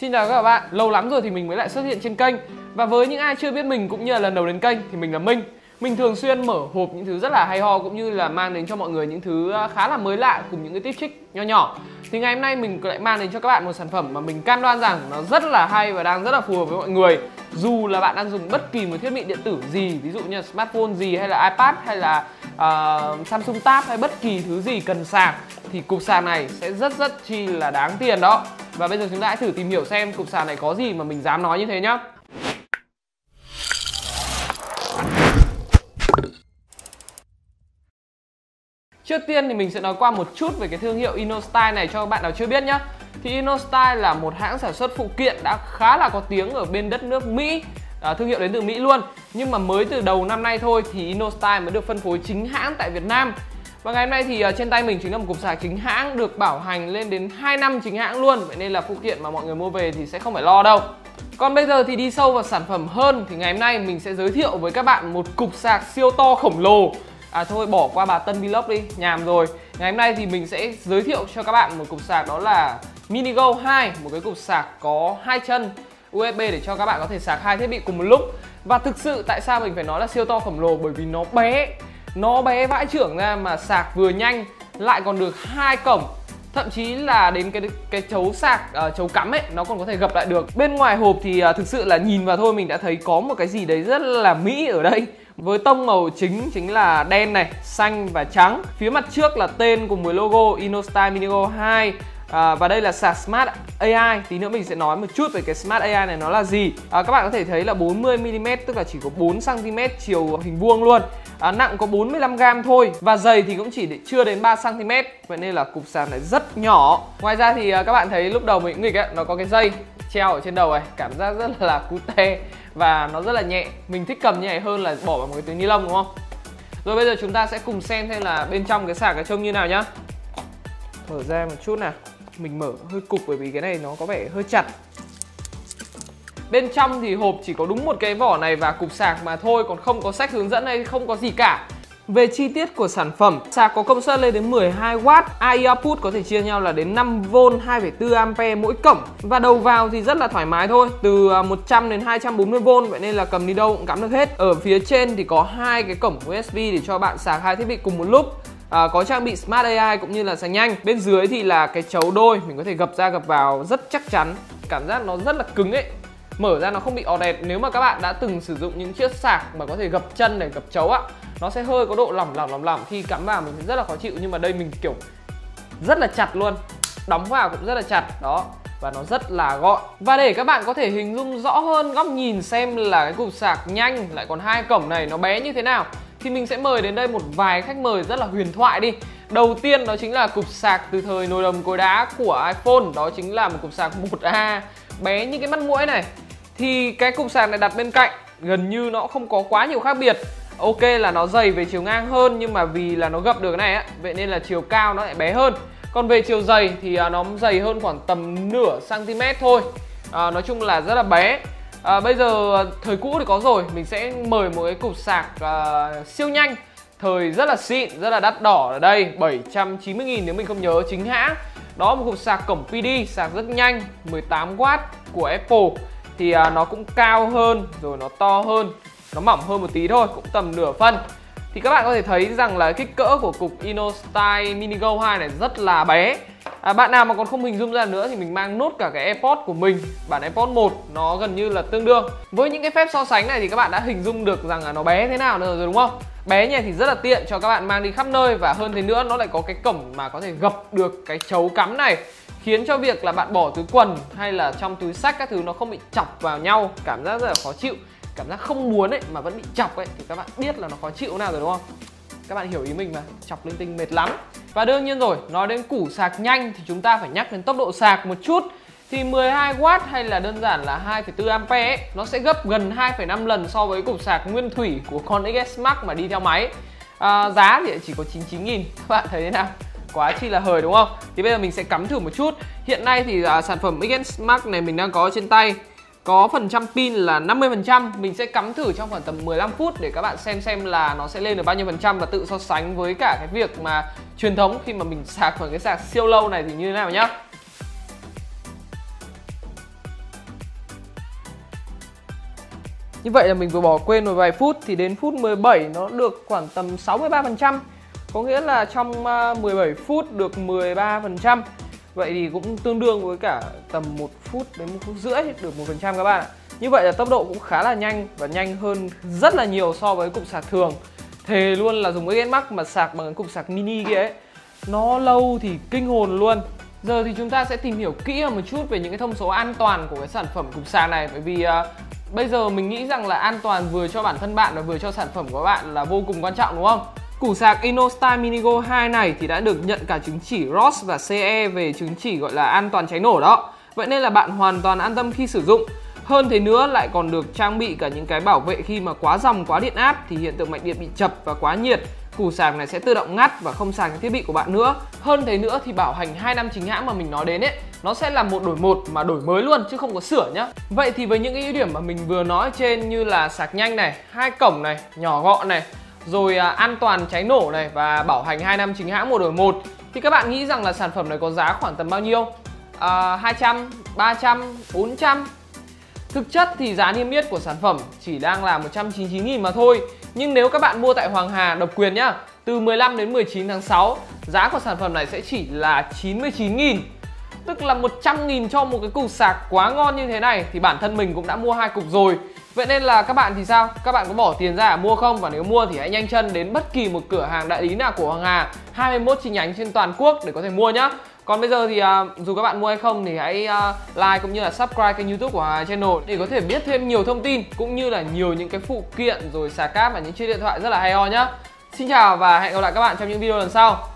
Xin chào các bạn, lâu lắm rồi thì mình mới lại xuất hiện trên kênh. Và với những ai chưa biết mình cũng như là lần đầu đến kênh thì mình là Minh. Mình thường xuyên mở hộp những thứ rất là hay ho cũng như là mang đến cho mọi người những thứ à, khá là mới lạ cùng những cái tip trick nho nhỏ. Thì ngày hôm nay mình lại mang đến cho các bạn một sản phẩm mà mình cam đoan rằng nó rất là hay và đang rất là phù hợp với mọi người. Dù là bạn đang dùng bất kỳ một thiết bị điện tử gì, ví dụ như là smartphone gì hay là iPad hay là uh, Samsung Tab hay bất kỳ thứ gì cần sạc Thì cục sạc này sẽ rất rất chi là đáng tiền đó. Và bây giờ chúng ta hãy thử tìm hiểu xem cục sạc này có gì mà mình dám nói như thế nhá. Trước tiên thì mình sẽ nói qua một chút về cái thương hiệu InnoStyle này cho các bạn nào chưa biết nhé. Thì InnoStyle là một hãng sản xuất phụ kiện đã khá là có tiếng ở bên đất nước Mỹ à, Thương hiệu đến từ Mỹ luôn. Nhưng mà mới từ đầu năm nay thôi thì InnoStyle mới được phân phối chính hãng tại Việt Nam. Và ngày hôm nay thì uh, trên tay mình chính là một cục sạc chính hãng được bảo hành lên đến 2 năm chính hãng luôn. Vậy nên là phụ kiện mà mọi người mua về thì sẽ không phải lo đâu. Còn bây giờ thì đi sâu vào sản phẩm hơn thì ngày hôm nay mình sẽ giới thiệu với các bạn một cục sạc siêu to khổng lồ. À thôi bỏ qua bà Tân Vlog đi, nhàm rồi. Ngày hôm nay thì mình sẽ giới thiệu cho các bạn một cục sạc đó là Minigo 2 Một cái cục sạc có hai chân USB để cho các bạn có thể sạc hai thiết bị cùng một lúc. Và thực sự tại sao mình phải nói là siêu to khổng lồ? Bởi vì nó bé nó bé vãi trưởng ra mà sạc vừa nhanh lại còn được hai cổng. Thậm chí là đến cái cái chấu sạc uh, chấu cắm ấy nó còn có thể gập lại được. Bên ngoài hộp thì uh, thực sự là nhìn vào thôi mình đã thấy có một cái gì đấy rất là mỹ ở đây với tông màu chính chính là đen này xanh và trắng. Phía mặt trước là tên cùng với logo InnoStyle Minigo 2 À, và đây là sạc Smart AI Tí nữa mình sẽ nói một chút về cái Smart AI này nó là gì. À, Các bạn có thể thấy là 40mm tức là chỉ có 4cm chiều hình vuông luôn. À, Nặng có 45g thôi Và dày thì cũng chỉ để chưa đến 3cm Vậy nên là cục sạc này rất nhỏ. Ngoài ra thì à, các bạn thấy lúc đầu mình nghịch ấy, nó có cái dây treo ở trên đầu này Cảm giác rất là cute và nó rất là nhẹ, Mình thích cầm như này hơn là bỏ vào một cái túi ni lông, đúng không? Rồi bây giờ chúng ta sẽ cùng xem xem là bên trong cái sạc cái trông như nào nhá. Mở ra một chút nào. Mình mở hơi cục bởi vì cái này nó có vẻ hơi chặt. Bên trong thì hộp chỉ có đúng một cái vỏ này và cục sạc mà thôi, Còn không có sách hướng dẫn hay không có gì cả về chi tiết của sản phẩm, sạc có công suất lên đến 12W, AI output có thể chia nhau là đến 5V 2,4A mỗi cổng. Và đầu vào thì rất là thoải mái thôi, từ à, 100 đến 240V vậy nên là cầm đi đâu cũng cắm được hết. Ở phía trên thì có hai cái cổng USB để cho bạn sạc hai thiết bị cùng một lúc. À, có trang bị Smart AI cũng như là sạc nhanh. Bên dưới thì là cái chấu đôi mình có thể gập ra gập vào rất chắc chắn. Cảm giác nó rất là cứng ấy mở ra nó không bị ò đẹp nếu mà các bạn đã từng sử dụng những chiếc sạc mà có thể gập chân để gập chấu á, nó sẽ hơi có độ lỏng lỏng lỏng lỏng. Khi cắm vào mình rất là khó chịu. Nhưng mà đây mình, kiểu, rất là chặt luôn. Đóng vào cũng rất là chặt. Đó. Và nó rất là gọn. Và để các bạn có thể hình dung rõ hơn, góc nhìn xem là cái cục sạc nhanh, lại còn hai cổng này, nó bé như thế nào, thì mình sẽ mời đến đây một vài khách mời rất là huyền thoại đi. Đầu tiên đó chính là cục sạc từ thời nồi đồng cối đá của iPhone. Đó chính là một cục sạc 1A bé như cái mắt mũi này. Thì cái cục sạc này đặt bên cạnh gần như nó không có quá nhiều khác biệt. Ok là nó dày về chiều ngang hơn nhưng mà vì là nó gập được cái này á Vậy nên là chiều cao nó lại bé hơn. Còn về chiều dày thì à, nó dày hơn khoảng tầm nửa cm thôi. À, Nói chung là rất là bé. À, Bây giờ thời cũ thì có rồi Mình sẽ mời một cái cục sạc uh, siêu nhanh. Thời rất là xịn, rất là đắt đỏ ở đây 790.000 nếu mình không nhớ chính hãng. Đó một cục sạc cổng PD, sạc rất nhanh 18W của Apple. Thì à, nó cũng cao hơn, rồi nó to hơn Nó mỏng hơn một tí thôi, cũng tầm nửa phân. Thì các bạn có thể thấy rằng là kích cỡ của cục InnoStyle Mini Go 2 này rất là bé. À, Bạn nào mà còn không hình dung ra nữa thì mình mang nốt cả cái AirPods của mình Bản AirPods 1 nó gần như là tương đương. Với những cái phép so sánh này thì các bạn đã hình dung được rằng là nó bé thế nào nữa rồi đúng không? Bé nhỉ thì rất là tiện cho các bạn mang đi khắp nơi Và hơn thế nữa nó lại có cái cổng mà có thể gập được cái chấu cắm này khiến cho việc là bạn bỏ túi quần hay là trong túi sách các thứ nó không bị chọc vào nhau cảm giác rất là khó chịu cảm giác không muốn ấy mà vẫn bị chọc ấy thì các bạn biết là nó khó chịu nào rồi đúng không? Các bạn hiểu ý mình mà chọc linh tinh mệt lắm. Và đương nhiên rồi nói đến củ sạc nhanh thì chúng ta phải nhắc đến tốc độ sạc một chút. Thì 12W hay là đơn giản là 2,4A ấy, nó sẽ gấp gần 2,5 lần so với cục sạc nguyên thủy của con XS Max mà đi theo máy. À, giá thì chỉ có 99 nghìn các bạn thấy thế nào? quá chi là hời đúng không? Thì bây giờ mình sẽ cắm thử một chút. Hiện nay thì à, sản phẩm XN Smart này mình đang có trên tay. Có phần trăm pin là 50% Mình sẽ cắm thử trong khoảng tầm 15 phút để các bạn xem xem là nó sẽ lên được bao nhiêu phần trăm Và tự so sánh với cả cái việc mà truyền thống khi mà mình sạc bằng cái sạc siêu lâu này thì như thế nào nhá. Như vậy là mình vừa bỏ quên rồi vài phút thì đến phút 17 nó được khoảng tầm 63% có nghĩa là trong à, 17 phút được 13%. Vậy thì cũng tương đương với cả tầm 1 phút đến 1 phút rưỡi được 1% các bạn ạ. Như vậy là tốc độ cũng khá là nhanh và nhanh hơn rất là nhiều so với cục sạc thường. Thề luôn là dùng cái Max mà sạc bằng cái cục sạc mini kia ấy Nó lâu thì kinh hồn luôn Giờ thì chúng ta sẽ tìm hiểu kỹ hơn một chút về những cái thông số an toàn của cái sản phẩm cục sạc này Bởi vì uh, bây giờ mình nghĩ rằng là an toàn vừa cho bản thân bạn và vừa cho sản phẩm của bạn là vô cùng quan trọng đúng không? Củ sạc InnoStyle Minigo 2 này thì đã được nhận cả chứng chỉ ROS và CE về chứng chỉ gọi là an toàn cháy nổ đó. Vậy nên là bạn hoàn toàn an tâm khi sử dụng. Hơn thế nữa, lại còn được trang bị cả những cái bảo vệ khi mà quá dòng, quá điện áp thì hiện tượng mạch điện bị chập và quá nhiệt. Củ sạc này sẽ tự động ngắt và không sạc cái thiết bị của bạn nữa. Hơn thế nữa thì bảo hành 2 năm chính hãng mà mình nói đến ấy, nó sẽ là một đổi một mà đổi mới luôn chứ không có sửa nhá. Vậy thì với những cái ưu điểm mà mình vừa nói trên như là sạc nhanh này, hai cổng này, nhỏ gọn này rồi à, an toàn cháy nổ này và bảo hành 2 năm chính hãng một đổi một. Thì các bạn nghĩ rằng là sản phẩm này có giá khoảng tầm bao nhiêu? À, 200, 300, 400 Thực chất thì giá niêm yết của sản phẩm chỉ đang là 199.000 mà thôi. Nhưng nếu các bạn mua tại Hoàng Hà độc quyền nhá Từ 15 đến 19 tháng 6 Giá của sản phẩm này sẽ chỉ là 99.000 Tức là 100.000 cho một cái cục sạc quá ngon như thế này Thì bản thân mình cũng đã mua hai cục rồi. Vậy nên là các bạn thì sao? Các bạn có bỏ tiền ra mua không? Và nếu mua thì hãy nhanh chân đến bất kỳ một cửa hàng đại lý nào của Hoàng Hà 21 chi nhánh trên toàn quốc để có thể mua nhá còn bây giờ thì uh, dù các bạn mua hay không thì hãy uh, like cũng như là subscribe kênh youtube của Hà Channel để có thể biết thêm nhiều thông tin cũng như là nhiều những cái phụ kiện rồi xà cáp và những chiếc điện thoại rất là hay ho nhá Xin chào và hẹn gặp lại các bạn trong những video lần sau